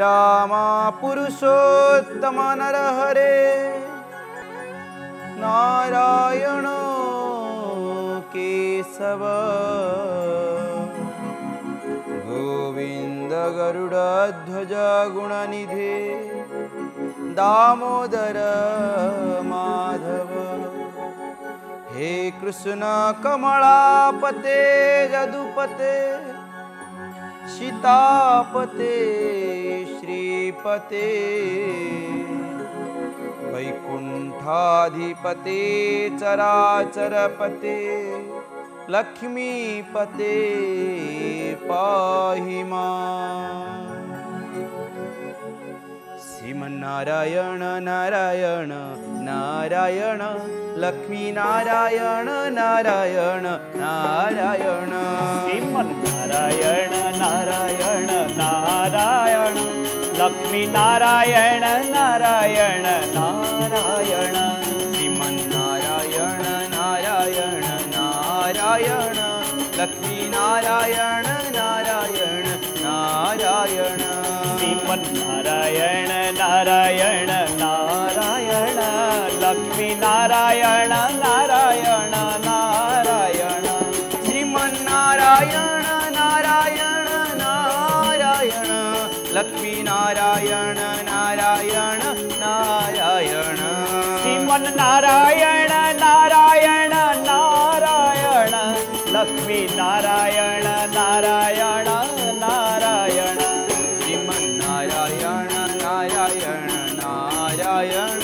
मापुरुषोत्तमनर हरे नारायणो केशव गोविन्दगरुड्वजगुणनिधे दामोदर माधव हे कृष्ण कमलापते जदुपते शितापते पते वैकुण्ठाधिपते चराचरपते लक्ष्मीपते पाहिमा श्रीमन्नारायण नारायण नारायण लक्ष्मीनारायण नारायण नारायण श्रीमन्नारायण नारायण नारायण लक्ष्मी नारायण नारायण श्रीमन् नारायण नारायण लक्ष्मी नारायण नारायण नारायण नारायण नारायण लक्ष्मी नारायण नारायण नारायण नारायण नारायण लक्ष्मी नारायण नारायण नारायण श्रीमन्नारायण नारायण नारायण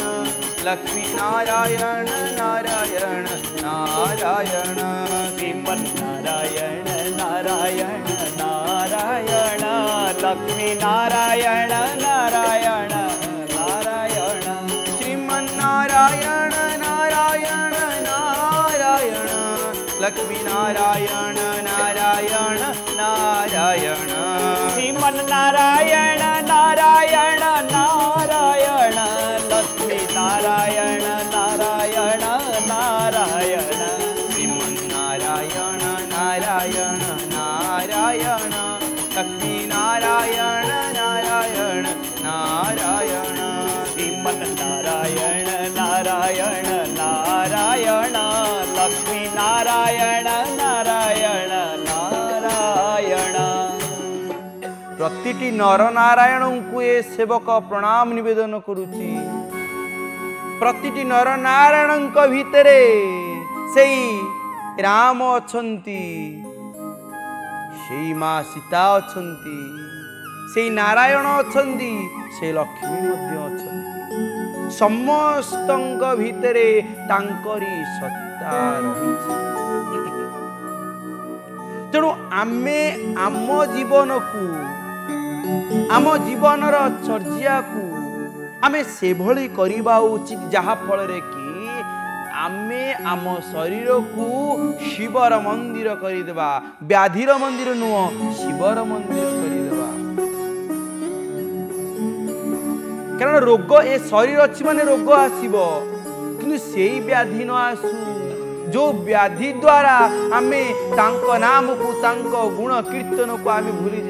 लक्ष्मी नारायण नारायण नारायण श्रीमन्नारायण नारायण नारायण लक्ष्मी नारायण नारायण नारायण श्रीमन्नारायण लक्ष्मी नारायण नारायण नारायण सीमन्नारायण नारायण ನಾರಾಯಣ ನಾರಾಯಣ ନାରାୟଣ ପ୍ରତିଟି ନର ନାରାୟଣଙ୍କୁ ଏ ସେବକ ପ୍ରଣାମ ନିବେଦନ କରୁଛି ପ୍ରତିଟି ନାରାୟଣଙ୍କ ଭିତରେ ସେଇ ରାମ ଅଛନ୍ତି ସେଇ ମା ସୀତା ଅଛନ୍ତି ସେଇ ନାରାୟଣ ଅଛନ୍ତି ସେ ଲକ୍ଷ୍ମୀ ମଧ୍ୟ ଅଛନ୍ତି ସମସ୍ତଙ୍କ ଭିତରେ ତାଙ୍କରି ସତ୍ୟ ତେଣୁ ଆମେ ଆମ ଜୀବନକୁ ଆମ ଜୀବନର ଚର୍ଯ୍ୟାକୁ ଆମେ ସେଭଳି କରିବା ଉଚିତ ଯାହାଫଳରେ କି ଆମେ ଆମ ଶରୀରକୁ ଶିବର ମନ୍ଦିର କରିଦେବା ବ୍ୟାଧିର ମନ୍ଦିର ନୁହଁ ଶିବର ମନ୍ଦିର କରିଦେବା କାରଣ ରୋଗ ଏ ଶରୀର ଅଛି ମାନେ ରୋଗ ଆସିବ କିନ୍ତୁ ସେଇ ବ୍ୟାଧି ନ ଆସୁ जो व्याधि द्वारा आमे तांका नाम को तांका गुण किर्च्टन को आमी भुरी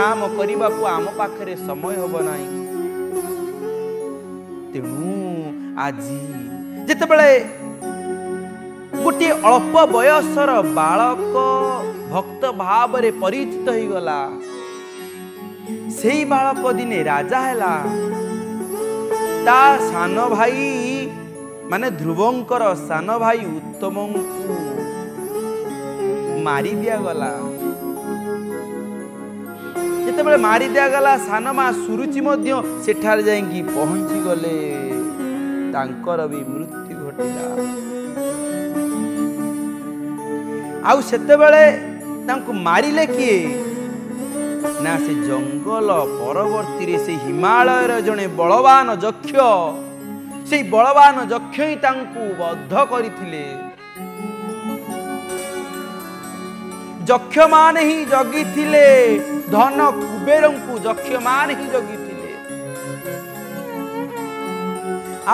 नाम करीबा को आमा पाखरे समय हो बनाई त्यू आजी जित पले पुटि अल्प बयासर बालक भक्त भाबरे परिचित तही गला से बालक पदिने राजा हैला ता सान्न भा� ମାନେ ଧ୍ରୁବଙ୍କର ସାନ ଭାଇ ଉତ୍ତମଙ୍କୁ ମାରି ଦିଆଗଲା ଯେତେବେଳେ ମାରି ଦିଆଗଲା ସାନ ମା ସୁରୁଚି ମଧ୍ୟ ସେଠାରେ ଯାଇକି ପହଞ୍ଚିଗଲେ ତାଙ୍କର ବି ମୃତ୍ୟୁ ଘଟିଲା ଆଉ ସେତେବେଳେ ତାଙ୍କୁ ମାରିଲେ କିଏ ନା ସେ ଜଙ୍ଗଲ ପରବର୍ତ୍ତୀରେ ସେ ହିମାଳୟର ଜଣେ ବଳବାନ ଯକ୍ଷ সেই বলবান যক্ষই তাঙ্কু বদ্ধ করিলে যক্ষমানে হি জগিথিলে ধন কুবেরঙ্কু যক্ষমানে হি জগিথিলে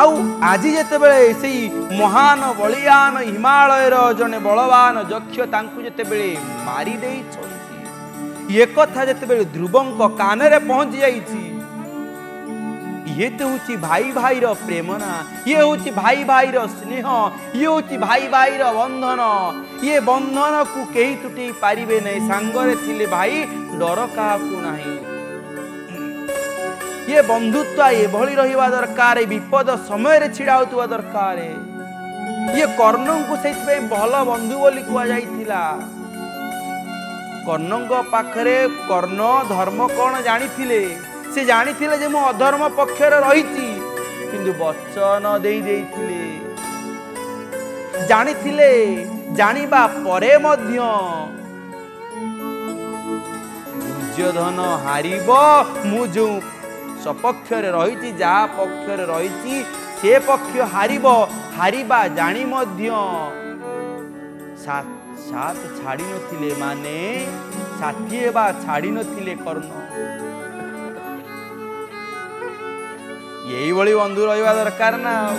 আউ আজি যেতবেলে সেই মহান বলিয়ান হিমালয়ের জনে বলবান যক্ষ তাঙ্কু যেতবেলে মারি দেইছন্তি একথা যেতবেলে ধ্রুবঙ্ক কানরে পৌঁছি যাইছি ये तो हूँ भाई भाई प्रेमना ये हूँ भाई भाई स्नेह ये हूँ भाई भाई बंधन ये बंधन को कहीं तुटे पारे ना सांगरे थिले भाई डर क्या ये बंधुत्व एभली रही दरकार विपद समय छिड़ा हो दरकार ये कर्ण को से भल बंधु बोली कहला কর্ণঙ্ক পাখে কর্ণ ধর্ম কণ জাঁথিলে সে জাঁলে যে মু অধর্ম পক্ষের রয়েছি কিন্তু বচন দিয়ে জাঁলে জাঁয়া পরে মধ্য ধন হারিব মু যে সপক্ষরে রয়েছি যা পক্ষরে রয়েছি সে পক্ষ হারিব হারিবা জানি মধ্য সাত ছাড়ি নথিলে মানে ষাঠিয়ে বা ছাড়ি নথিলে কর্ণ ଏଇଭଳି ବନ୍ଧୁ ରହିବା ଦରକାର ନା ଆଉ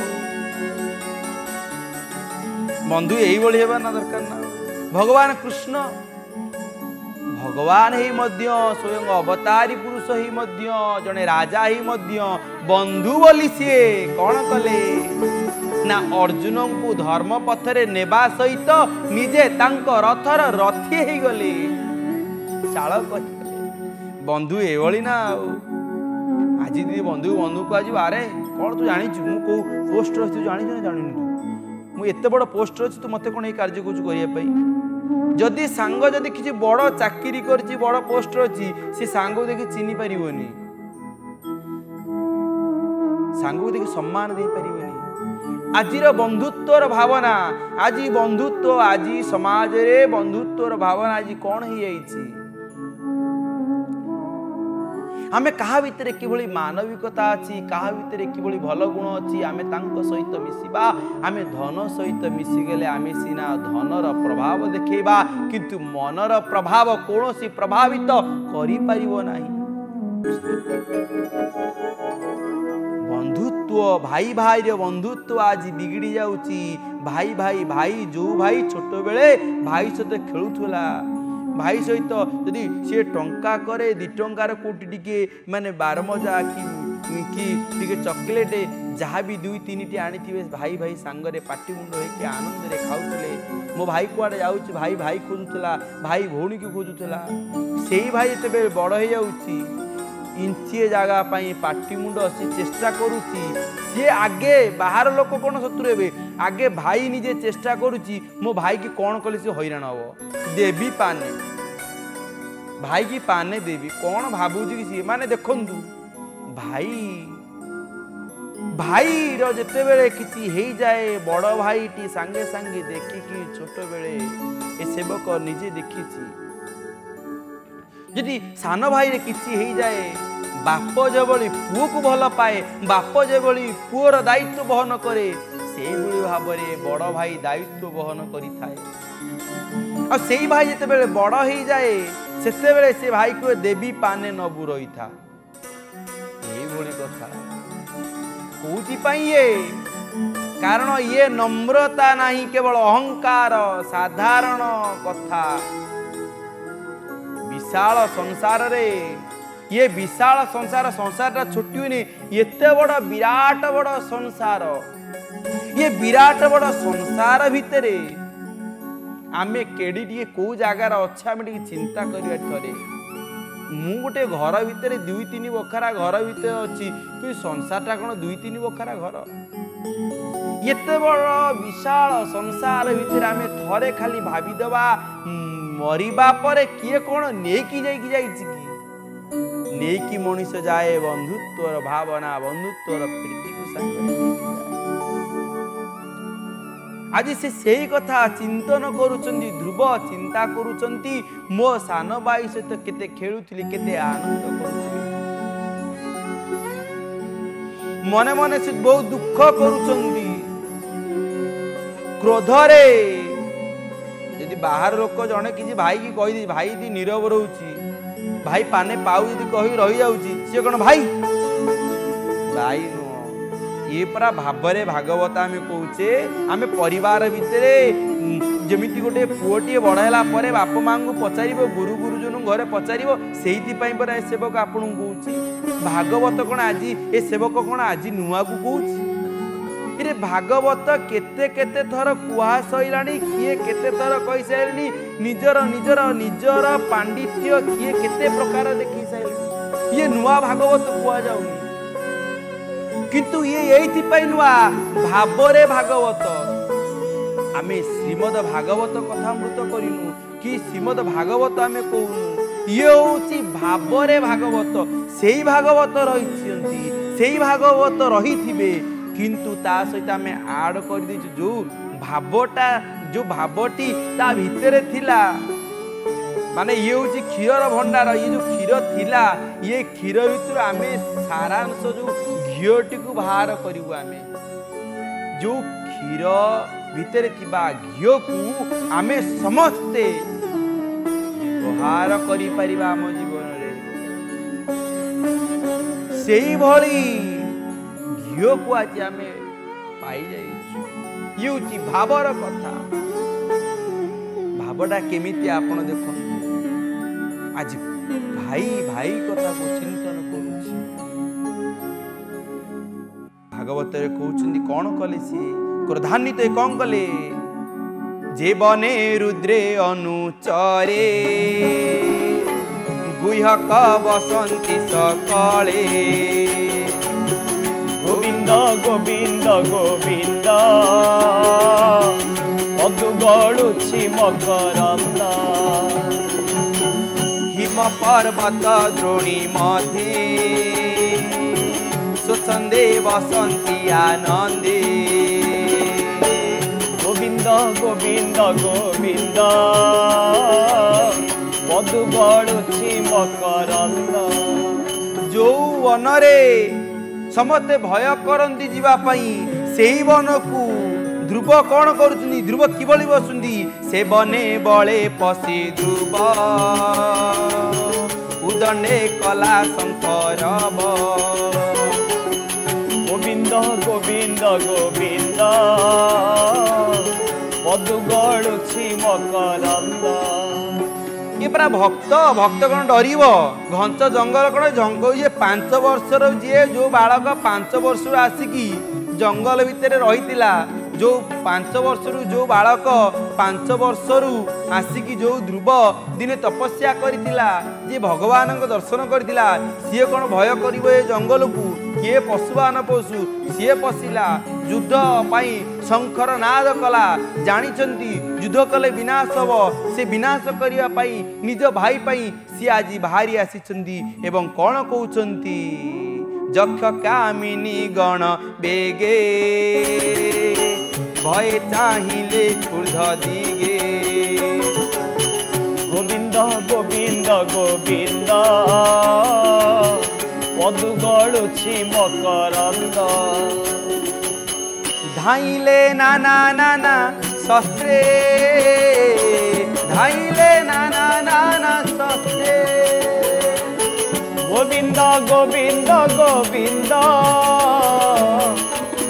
ବନ୍ଧୁ ଏଇଭଳି ହେବା ନା ଦରକାର ନା ଭଗବାନ କୃଷ୍ଣ ଭଗବାନ ହେଇ ମଧ୍ୟ ସ୍ୱୟଂ ଅବତାରୀ ପୁରୁଷ ହେଇ ମଧ୍ୟ ଜଣେ ରାଜା ହେଇ ମଧ୍ୟ ବନ୍ଧୁ ବୋଲି ସିଏ କ'ଣ କଲେ ନା ଅର୍ଜୁନଙ୍କୁ ଧର୍ମ ପଥରେ ନେବା ସହିତ ନିଜେ ତାଙ୍କ ରଥର ରଥି ହେଇଗଲେ ଚାଳ କହିଲେ ବନ୍ଧୁ ଏଭଳି ନା ଆଉ ଆଜି ଦିଦି ବନ୍ଧୁକୁ ବନ୍ଧୁକୁ ଆଜିବୁ ଆରେ କ'ଣ ତୁ ଜାଣିଛୁ ମୁଁ କେଉଁ ପୋଷ୍ଟରେ ଅଛି ତୁ ଜାଣିଛୁ ନା ଜାଣିନୁ ତୁ ମୁଁ ଏତେ ବଡ଼ ପୋଷ୍ଟରେ ଅଛି ତୁ ମୋତେ କ'ଣ ଏଇ କାର୍ଯ୍ୟ କରୁଛୁ କରିବା ପାଇଁ ଯଦି ସାଙ୍ଗ ଯଦି କିଛି ବଡ଼ ଚାକିରି କରିଛି ବଡ଼ ପୋଷ୍ଟର ଅଛି ସେ ସାଙ୍ଗକୁ ଦେଖି ଚିହ୍ନି ପାରିବନି ସାଙ୍ଗକୁ ଦେଖି ସମ୍ମାନ ଦେଇପାରିବନି ଆଜିର ବନ୍ଧୁତ୍ୱର ଭାବନା ଆଜି ବନ୍ଧୁତ୍ୱ ଆଜି ସମାଜରେ ବନ୍ଧୁତ୍ୱର ଭାବନା ଆଜି କ'ଣ ହେଇଯାଇଛି आम क्या भितर कि मानविकता अच्छी क्या भितर कि भल गुण अच्छी आम सहित मिशा आम धन सहित मिशिगले आम सीना धनर प्रभाव देखा किंतु मनर प्रभाव कौन सी प्रभावित करना भाई ভাই ভাইর বন্ধুত্ব আজ বিগড়ি भाई भाई ভাই ভাই যে ভাই ছোটবেলে ভাই সহ খেলুলা ଭାଇ ସହିତ ଯଦି ସିଏ ଟଙ୍କା କରେ ଦୁଇ ଟଙ୍କାର କେଉଁଠି ଟିକେ ମାନେ ବାରମଜା କି କି ଟିକେ ଚକୋଲେଟ୍ ଯାହା ବି ଦୁଇ ତିନିଟି ଆଣିଥିବେ ଭାଇ ଭାଇ ସାଙ୍ଗରେ ପାଟିମୁଣ୍ଡ ହେଇକି ଆନନ୍ଦରେ ଖାଉଥିଲେ ମୋ ଭାଇ କୁଆଡ଼େ ଯାଉଛି ଭାଇ ଭାଇ ଖୋଜୁଥିଲା ଭାଇ ଭଉଣୀକୁ ଖୋଜୁଥିଲା ସେଇ ଭାଇ ଯେତେବେଳେ ବଡ଼ ହେଇଯାଉଛି ଇଞ୍ଚିଏ ଜାଗା ପାଇଁ ପାଟିମୁଣ୍ଡ ସେ ଚେଷ୍ଟା କରୁଛି ସିଏ ଆଗେ ବାହାର ଲୋକ କ'ଣ ଶତ୍ରୁ ହେବେ ଆଗେ ଭାଇ ନିଜେ ଚେଷ୍ଟା କରୁଛି ମୋ ଭାଇକି କ'ଣ କଲେ ସେ ହଇରାଣ ହେବ ଦେବି ପାନେ ଭାଇକି ପାନେ ଦେବି କ'ଣ ଭାବୁଛି କି ସିଏ ମାନେ ଦେଖନ୍ତୁ ଭାଇ ଭାଇର ଯେତେବେଳେ କିଛି ହେଇଯାଏ ବଡ଼ ଭାଇଟି ସାଙ୍ଗେ ସାଙ୍ଗେ ଦେଖିକି ଛୋଟବେଳେ ଏ ସେବକ ନିଜେ ଦେଖିଛି ଯଦି ସାନ ଭାଇରେ କିଛି ହେଇଯାଏ ବାପ ଯେଭଳି ପୁଅକୁ ଭଲ ପାଏ ବାପ ଯେଭଳି ପୁଅର ଦାୟିତ୍ୱ ବହନ କରେ ସେଇଭଳି ଭାବରେ ବଡ଼ ଭାଇ ଦାୟିତ୍ୱ ବହନ କରିଥାଏ ଆଉ ସେଇ ଭାଇ ଯେତେବେଳେ ବଡ଼ ହେଇଯାଏ ସେତେବେଳେ ସେ ଭାଇକୁ ଦେବୀ ପାନେ ନବୁ ରହିଥା ଏଇଭଳି କଥା କୋଉଥିପାଇଁ ଇଏ କାରଣ ଇଏ ନମ୍ରତା ନାହିଁ କେବଳ ଅହଙ୍କାର ସାଧାରଣ କଥା ବିଶାଳ ସଂସାରରେ ଇଏ ବିଶାଳ ସଂସାର ସଂସାରଟା ଛୁଟିବନି ଏତେ ବଡ଼ ବିରାଟ ବଡ଼ ସଂସାର ଇଏ ବିରାଟ ବଡ଼ ସଂସାର ଭିତରେ ଆମେ କେଡ଼ି ଟିକେ କୋଉ ଜାଗାରେ ଅଛେ ଆମେ ଟିକେ ଚିନ୍ତା କରିବା ଥରେ ମୁଁ ଗୋଟେ ଘର ଭିତରେ ଦୁଇ ତିନି ବଖରା ଘର ଭିତରେ ଅଛି କିନ୍ତୁ ସଂସାରଟା କ'ଣ ଦୁଇ ତିନି ବଖରା ଘର ଏତେ ବଡ଼ ବିଶାଳ ସଂସାର ଭିତରେ ଆମେ ଥରେ ଖାଲି ଭାବିଦେବା মরিবা পরে কিয়ে কোন নেকি যাইকি যাইছি কি নেকি মনিষ যায় বন্ধুত্বর ভাবনা বন্ধুত্বর প্রীতিকু সাঙ্গে আজি সে সেই কথা চিন্তন করুছেন ধ্রুব চিন্তা করুছেন মো সান বাই সহিত কেতে খেলুলি কেতে আনন্দ করুছিলি মনে মনে সে বহু দুঃখ করুছেন ক্রোধরে ବାହାର ଲୋକ ଜଣେ କିଛି ଭାଇକି କହିଦେଇଛି ଭାଇ ଯଦି ନିରବ ରହୁଛି ଭାଇ ପାନେ ପାଉ ଯଦି କହି ରହିଯାଉଛି ସିଏ କ'ଣ ଭାଇ ଭାଇ ନୁହଁ ଇଏ ପରା ଭାବରେ ଭାଗବତ ଆମେ କହୁଛେ ଆମେ ପରିବାର ଭିତରେ ଯେମିତି ଗୋଟେ ପୁଅଟିଏ ବଡ଼ ହେଲା ପରେ ବାପା ମାଆଙ୍କୁ ପଚାରିବ ଗୁରୁ ଗୁରୁଜନଙ୍କୁ ଘରେ ପଚାରିବ ସେଇଥିପାଇଁ ପରା ଏ ସେବକ ଆପଣଙ୍କୁ କହୁଛି ଭାଗବତ କ'ଣ ଆଜି ଏ ସେବକ କ'ଣ ଆଜି ନୂଆକୁ କହୁଛି ଏଥିରେ ଭାଗବତ କେତେ କେତେ ଥର କୁହା ସରିଲାଣି କିଏ କେତେ ଥର କହିସାରିଲେଣି ନିଜର ନିଜର ନିଜର ପାଣ୍ଡିତ୍ୟ କିଏ କେତେ ପ୍ରକାର ଦେଖି ସାରିଲେଣି ଇଏ ନୂଆ ଭାଗବତ କୁହାଯାଉନି କିନ୍ତୁ ଇଏ ଏଇଥିପାଇଁ ନୂଆ ଭାବରେ ଭାଗବତ ଆମେ ଶ୍ରୀମଦ ଭାଗବତ କଥାମୃତ କରିନୁ କି ଶ୍ରୀମଦ ଭାଗବତ ଆମେ କହୁନୁ ଇଏ ହେଉଛି ଭାବରେ ଭାଗବତ ସେଇ ଭାଗବତ ରହିଛନ୍ତି ସେଇ ଭାଗବତ ରହିଥିବେ কিন্তু তা সহিত আমি আড করে দিয়েଛୁ ଯେଉଁ ଭାବଟା ଯେଉଁ ଭାବଟି ତା ଭିତରେ ଥିଲା ମାନେ ଇଏ ହେଉଛି କ୍ଷୀରର ଭଣ୍ଡାର ଇଏ ଯେଉଁ କ୍ଷୀର ଥିଲା ଇଏ କ୍ଷୀର ଭିତରୁ ଆମେ ସାରାଂଶ ଯେଉଁ ଘିଅଟିକୁ ବାହାର କରିବୁ ଆମେ ଯେଉଁ କ୍ଷୀର ଭିତରେ ଥିବା ଘିଅକୁ ଆମେ ସମସ୍ତେ ବ୍ୟବହାର କରିପାରିବା ଆମ ଜୀବନରେ ସେଇଭଳି ଝିଅକୁ ଆଜି ଆମେ ପାଇଯାଇଛୁ ଇଏ ହେଉଛି ଭାବର କଥା ଭାବଟା କେମିତି ଆପଣ ଦେଖନ୍ତୁ ଆଜି ଭାଇ ଭାଇ କଥାକୁ ଚିନ୍ତନ କରୁଛି ଭାଗବତରେ କହୁଛନ୍ତି କ'ଣ କଲେ ସିଏ କ୍ରୋଧାନ୍ୱିତ କ'ଣ କଲେ জীবনে রুদ্রে অনুচরে গুহক বসন্তি সকলে गोविन्द गोविन्द पदुगढु मकर हिम पर्वत जोडी मधे सुे वसन्त आनन्द गोविन्द गोविन्द गोविन्द पदुगढु मकरङ जो वन समस्ते भय गरी को ध्रुव कन गर् ध्रुव किभली बसुने बने बले पशि ध्रुव उदणे कला शर गोविन्द गोविन्द गोविन्द पदु गढु मक ଇଏ ପରା ଭକ୍ତ ଭକ୍ତ କ'ଣ ଡରିବ ଘଞ୍ଚ ଜଙ୍ଗଲ କ'ଣ ଜଙ୍ଗ ଇଏ ପାଞ୍ଚ ବର୍ଷର ଯିଏ ଯେଉଁ ବାଳକ ପାଞ୍ଚ ବର୍ଷରୁ ଆସିକି ଜଙ୍ଗଲ ଭିତରେ ରହିଥିଲା जो वर्ष रु जो बालक वर्ष रु आसिक जो ध्रुव दिन तपस्या भगवानको दर्शन गरिरह सि कय ए जङ्गलको के पशुवा पशु सि पशला युद्ध पाई शङ्खर नाद कला जान्छ युद्ध कले विनाश से विनाश विनाशापा निज भाई आसी भाइ पनि सि आज गण बेगे ভয়ে চাহিলে ঊর্ধ্ব দিগে গোবিন্দ গোবিন্দ গোবিন্দ গড়ছি মকরন্দ ধাইলে না না না না শস্ত্রে ধাইলে না না না না শস্ত্রে গোবিন্দ গোবিন্দ গোবিন্দ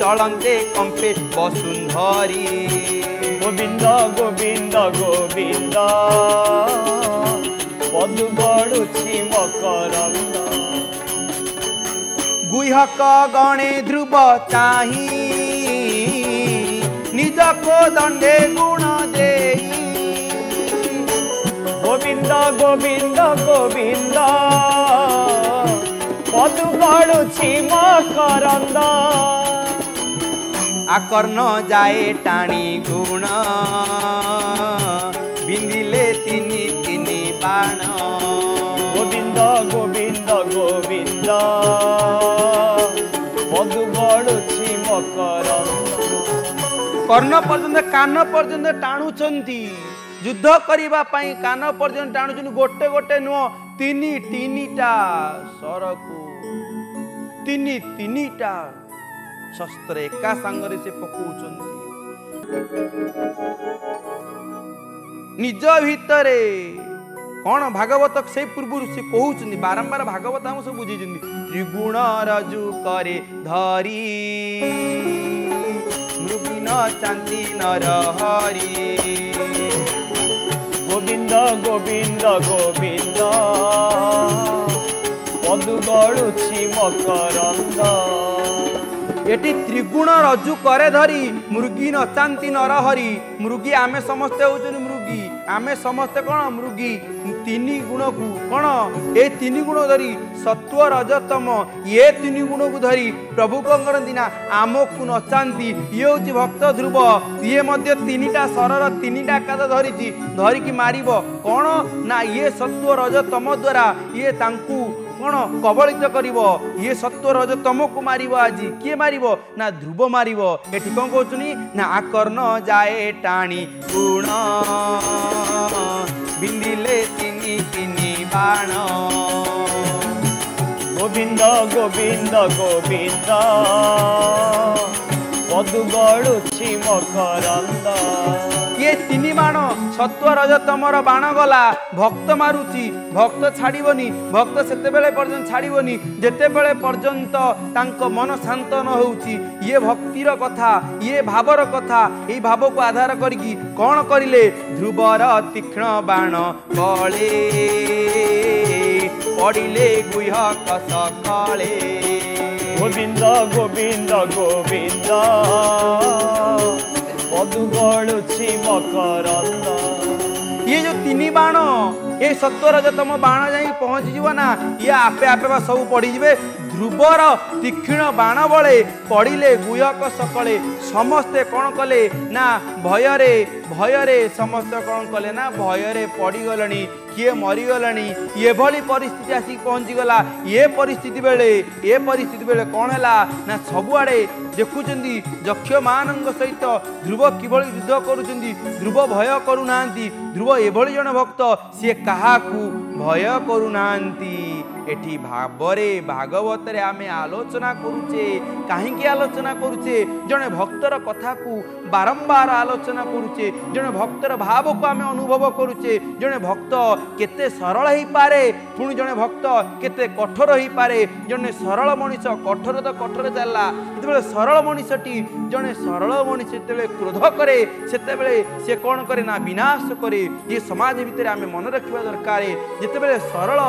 चढन्ते कम्पेट बसुन्धरी गोविन्द गोविन्द गोविन्द पदु बडु गुहक गणे ध्रुव चाहिँ निजको दण्डे गुण दे गोविन्द गोविन्द गोविन्द पदु बडु मकरन्द आकर्ण जाए टाणी गुण बिन्दीले तिनी तिनी बाण गोविन्द गोविन्द गोविन्द मधु गळछि मकर कर्ण पर्जन्त कान पर्जन्त टाणू युद्ध करिबा पई कान पर्जन्त टाणू गोटे गोटे नुह तिनी तिनी टा सरो को तिनी तिनी टा ଶସ୍ତ୍ର ଏକା ସାଙ୍ଗରେ ସେ ପକଉଛନ୍ତି ନିଜ ଭିତରେ କଣ ଭାଗବତ ସେ ପୂର୍ବରୁ ସେ କହୁଛନ୍ତି ବାରମ୍ବାର ଭାଗବତ ଆମ ସବୁ ବୁଝିଛନ୍ତି ତ୍ରିଗୁଣ ରଜୁ କରେ ଧରି ମୃଗୀନ ଚାନ୍ଦି ନରହରି ଗୋବିନ୍ଦ ଗୋବିନ୍ଦ ଗୋବିନ୍ଦ ପଦୁ ଗଳୁଛି ମକରନ୍ଦ ଏଠି ତ୍ରିଗୁଣ ରଜୁ କରେ ଧରି ମୃଗୀ ନଚାନ୍ତି ନରହରି ମୃଗୀ ଆମେ ସମସ୍ତେ ହେଉଛନ୍ତି ମୃଗୀ ଆମେ ସମସ୍ତେ କ'ଣ ମୃଗୀ ତିନି ଗୁଣକୁ କ'ଣ ଏ ତିନି ଗୁଣ ଧରି ସତ୍ଵ ରଜତମ ଇଏ ତିନି ଗୁଣକୁ ଧରି ପ୍ରଭୁ କ'ଣ କରନ୍ତି ନା ଆମକୁ ନଚାନ୍ତି ଇଏ ହେଉଛି ଭକ୍ତ ଧ୍ରୁବ ଇଏ ମଧ୍ୟ ତିନିଟା ସରର ତିନିଟା ଆକାର ଧରିଛି ଧରିକି ମାରିବ କ'ଣ ନା ଇଏ ସତ୍ଵ ରଜତମ ଦ୍ୱାରା ଇଏ ତାଙ୍କୁ କ'ଣ କବଳିତ କରିବ ଇଏ ସତ୍ୱରଜ ତମକୁ ମାରିବ ଆଜି କିଏ ମାରିବ ନା ଧ୍ରୁବ ମାରିବ ଏଠି କ'ଣ କହୁଛନ୍ତି ନା ଆକର୍ଣ୍ଣ ଯାଏ ଟାଣି ଗୁଣ ବିନ୍ଧିଲେ ତିନି ତିନି ବାଣ ଗୋବିନ୍ଦ ଗୋବିନ୍ଦ ଗୋବିନ୍ଦ ପଦୁ ଗଳୁଛି ମକରନ୍ଦ কে তিনি বাণ সত্ত্ব রজতমর বাণ গলা ভক্ত মারুচি ভক্ত ছাড়িবনি ভক্ত সেতবে পর্যন্ত ছাড়িবনি যেতবে পর্যন্ত তাঙ্ক মন শান্ত ন হচ্ছে ইয়ে ভক্তির কথা ইয়ে ভাবর কথা এই ভাবকু আধার করি কণ করিলে ধ্রুবর তীক্ষ্ণ বাণ কলে পড়িলে গুহ কষ কলে গোবিন্দ গোবিন্দ গোবিন্দ ମଧୁ ଗଳୁଛି ମକର ଇଏ ଯୋଉ ତିନି ବାଣ ଏ ଯେ ତମ ବାଣ ଯାଇ ପହଞ୍ଚିଯିବ ନା ଇଏ ଆପେ ଆପେ ବା ସବୁ ପଡ଼ିଯିବେ ଧ୍ରୁବର ତୀକ୍ଷ୍ଣ ବାଣ ବଳେ ପଡ଼ିଲେ ଗୁୟକ ସକଳେ ସମସ୍ତେ କ'ଣ କଲେ ନା ଭୟରେ ଭୟରେ ସମସ୍ତେ କ'ଣ କଲେ ନା ଭୟରେ ପଡ଼ିଗଲେଣି କିଏ ମରିଗଲେଣି ଏଭଳି ପରିସ୍ଥିତି ଆସିକି ପହଞ୍ଚିଗଲା ଏ ପରିସ୍ଥିତି ବେଳେ ଏ ପରିସ୍ଥିତି ବେଳେ କ'ଣ ହେଲା ନା ସବୁଆଡ଼େ যক্ষ মান সহিত ধ্রুব কিভাবে যুদ্ধ କିଭଳି ধ্রুব ভয় করু না ধ্রুব এভাবে জন ভক্ত ଭକ୍ତ কাহু ভয় করু না এটি ভাবরে ভাগবতরে আমি আলোচনা করুছে কাহিকি আলোচনা করুছে জনে ভক্তর কথাকু বারম্বার আলোচনা করুছে জনে ভক্তর ভাবকু আমি অনুভব করুছে জনে ভক্ত কেতে সরল হইপারে পুনি জনে ভক্ত কেতে কঠোর হয়ে হইপারে জনে সরল মানুষ কঠোর তো কঠোর চাল্লা যেতবে ସରଳ ମଣିଷଟି ଜଣେ ସରଳ ମଣିଷ ଯେତେବେଳେ କ୍ରୋଧ କରେ ସେତେବେଳେ ସେ କ'ଣ କରେ ନା ବିନାଶ କରେ ଏ ସମାଜ ଭିତରେ ଆମେ ମନେ ରଖିବା ଦରକାର ଯେତେବେଳେ ସରଳ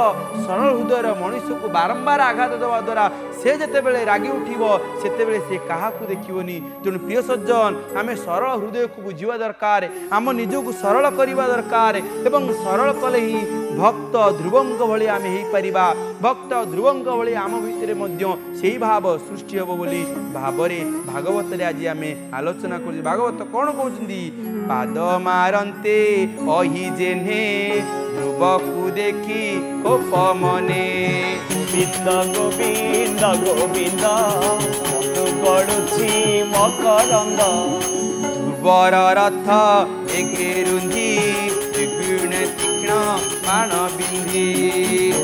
ସରଳ ହୃଦୟର ମଣିଷକୁ ବାରମ୍ବାର ଆଘାତ ଦେବା ଦ୍ୱାରା ସେ ଯେତେବେଳେ ରାଗି ଉଠିବ ସେତେବେଳେ ସେ କାହାକୁ ଦେଖିବନି ତେଣୁ ପ୍ରିୟ ସଜ୍ଜନ ଆମେ ସରଳ ହୃଦୟକୁ ବୁଝିବା ଦରକାର ଆମ ନିଜକୁ ସରଳ କରିବା ଦରକାର ଏବଂ ସରଳ କଲେ ହିଁ ভক্ত ধ্রুবঙ্ক ভি আমি হইপারিবা ভক্ত ধ্রুবঙ্ক ভি আম ভিতরে মধ্যে সেই ভাব সৃষ্টি হব বলে ভাবরে ভাগবতরে আজ আমি আলোচনা করছি ভাগবত কন কৌছেন পাদ মারতে অহি যে ধ্রুব কু দেখি কোপ মনে বিন্দ ধ্রুবর রথ একে রুন্ধি बाण बिन्दि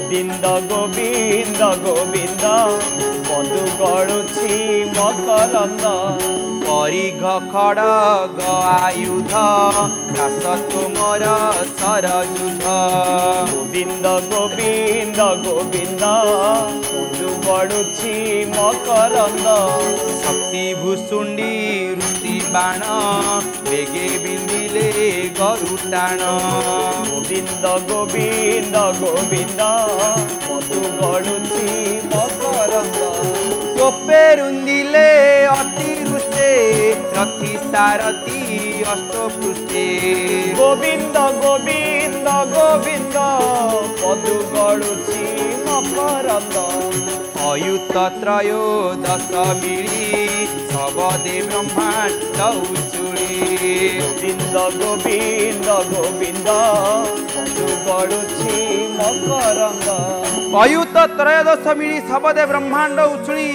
बिन्द गोविन्द गोविन्द बन्धु गढुछि मकरन्द परिघ खडग आयुध घास तुमर सर युध गोविन्द गोविन्द गोविन्द बढुछि मकरन्द शक्ति भुसुण्डी बाण बेगे बिन्दिले गरु टाण गोविन्द गोविन्द गोविन्द मधु गडुची मकरन्द रुन्दिले अति रुष्टे रति सारथी অষ্টপুষ্টে गोविन्द गोविन्द गोविन्द পদু গড়ুছি মকরন্দ अयुतत्रयोदश मिली सबदे ब्रह्माण्ड उचुरी गोविन्द गोविन्द गोविन्द बढुछि मकरङ्ग अयुत त्रयोदश मिली सबदे ब्रह्माण्ड उछुळी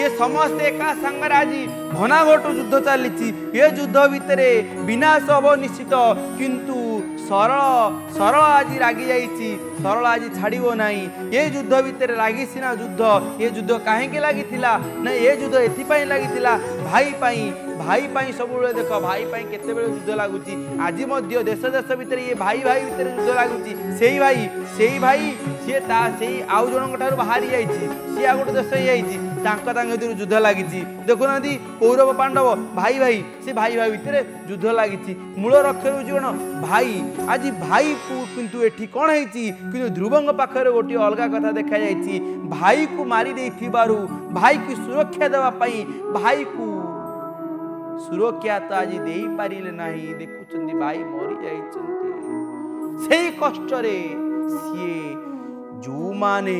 ये समस्त एका सांगरे आज ଘନାଘଟ ଯୁଦ୍ଧ ଚାଲିଛି ଏ ଯୁଦ୍ଧ ଭିତରେ ବିନାଶ ହବ ନିଶ୍ଚିତ କିନ୍ତୁ ସରଳ ସରଳ ଆଜି ରାଗିଯାଇଛି ସରଳ ଆଜି ଛାଡ଼ିବ ନାହିଁ ଏ ଯୁଦ୍ଧ ଭିତରେ ଲାଗି ସିନା ଯୁଦ୍ଧ ଏ ଯୁଦ୍ଧ କାହିଁକି ଲାଗିଥିଲା ନା ଏ ଯୁଦ୍ଧ ଏଥିପାଇଁ ଲାଗିଥିଲା ଭାଇ ପାଇଁ ଭାଇ ପାଇଁ ସବୁବେଳେ ଦେଖ ଭାଇ ପାଇଁ କେତେବେଳେ ଯୁଦ୍ଧ ଲାଗୁଛି ଆଜି ମଧ୍ୟ ଦେଶ ଦେଶ ଭିତରେ ଇଏ ଭାଇ ଭାଇ ଭିତରେ ଯୁଦ୍ଧ ଲାଗୁଛି ସେଇ ଭାଇ ସେଇ ଭାଇ ସିଏ ତା ସେଇ ଆଉ ଜଣଙ୍କ ଠାରୁ ବାହାରି ଯାଇଛି ସିଏ ଆଉ ଗୋଟେ ଦେଶ ହେଇଯାଇଛି ତାଙ୍କ ତାଙ୍କ ଭିତରୁ ଯୁଦ୍ଧ ଲାଗିଛି ଦେଖୁନାହାନ୍ତି କୌରବ ପାଣ୍ଡବ ଭାଇ ଭାଇ ସେ ଭାଇ ଭାଇ ଭିତରେ ଯୁଦ୍ଧ ଲାଗିଛି ମୂଳ ରକ୍ଷ ହେଉଛି କ'ଣ ଭାଇ ଆଜି ଭାଇ କିନ୍ତୁ ଏଠି କ'ଣ ହେଇଛି କିନ୍ତୁ ଧ୍ରୁବଙ୍କ ପାଖରେ ଗୋଟିଏ ଅଲଗା କଥା ଦେଖାଯାଇଛି ଭାଇକୁ ମାରିଦେଇଥିବାରୁ ଭାଇକୁ ସୁରକ୍ଷା ଦେବା ପାଇଁ ଭାଇକୁ ସୁରକ୍ଷା ତ ଆଜି ଦେଇପାରିଲେ ନାହିଁ ଦେଖୁଛନ୍ତି ଭାଇ ମରିଯାଇଛନ୍ତି ସେଇ କଷ୍ଟରେ ସିଏ ଯେଉଁମାନେ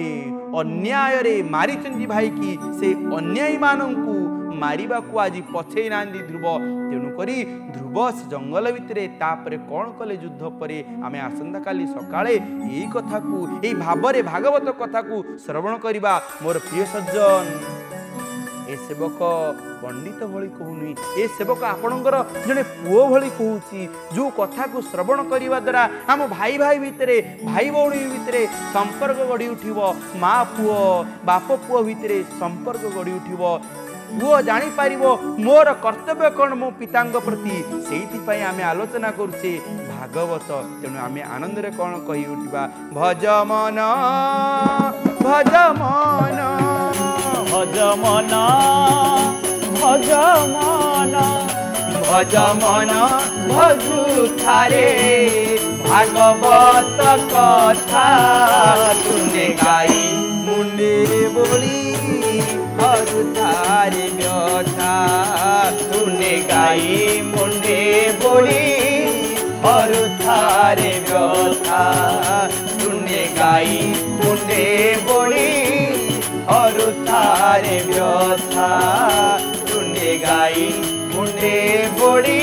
ଅନ୍ୟାୟରେ ମାରିଛନ୍ତି ଭାଇକି ସେ ଅନ୍ୟାୟୀମାନଙ୍କୁ ମାରିବାକୁ ଆଜି ପଛେଇ ନାହାନ୍ତି ଧ୍ରୁବ ତେଣୁକରି ଧ୍ରୁବ ସେ ଜଙ୍ଗଲ ଭିତରେ ତାପରେ କ'ଣ କଲେ ଯୁଦ୍ଧ ପରେ ଆମେ ଆସନ୍ତାକାଲି ସକାଳେ ଏଇ କଥାକୁ ଏଇ ଭାବରେ ଭାଗବତ କଥାକୁ ଶ୍ରବଣ କରିବା ମୋର ପ୍ରିୟ ସଜ୍ଜନ ଏ ସେବକ ପଣ୍ଡିତ ଭଳି କହୁନି ଏ ସେବକ ଆପଣଙ୍କର ଜଣେ ପୁଅ ଭଳି କହୁଛି ଯେଉଁ କଥାକୁ ଶ୍ରବଣ କରିବା ଦ୍ୱାରା ଆମ ଭାଇ ଭାଇ ଭିତରେ ଭାଇ ଭଉଣୀ ଭିତରେ ସମ୍ପର୍କ ଗଢ଼ି ଉଠିବ ମା ପୁଅ ବାପ ପୁଅ ଭିତରେ ସମ୍ପର୍କ ଗଢ଼ି ଉଠିବ ପୁଅ ଜାଣିପାରିବ ମୋର କର୍ତ୍ତବ୍ୟ କ'ଣ ମୋ ପିତାଙ୍କ ପ୍ରତି ସେଇଥିପାଇଁ ଆମେ ଆଲୋଚନା କରୁଛେ ଭାଗବତ ତେଣୁ ଆମେ ଆନନ୍ଦରେ କ'ଣ କହି ଉଠିବା ଭଜ ମନ ଭଜ ମନ ଭଜ ମନ ଭଜ ମନ ଭଜ ମନ ଭଜୁଥାରେ ଭାଗବତ କଥା ଶୁନେ ଗାଈ ମୁଣ୍ଡେ ବୋଲି अरू थारी व्यथा सुने गाई मुन्डे बोली अरू थारी व्यथा सुने गाई मुन्डे बोली अरू थारी व्यथा सुने गाई मुन्डे बोली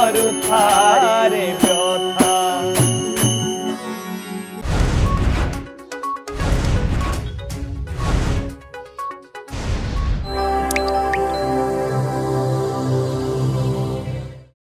अरू थारी